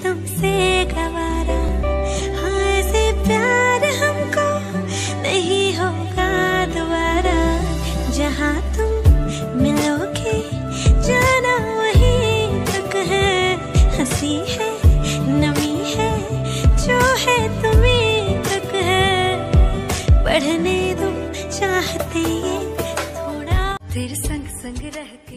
तुमसे गवारा। हाँ ऐसे प्यार हमको नहीं होगा दोबारा। जहाँ तुम मिलोगे, जाना वही तक है। हँसी है, नमी है, जो है तुम्हें तक है। पढ़ने दो चाहते ये थोड़ा। तेरे संग संग रहते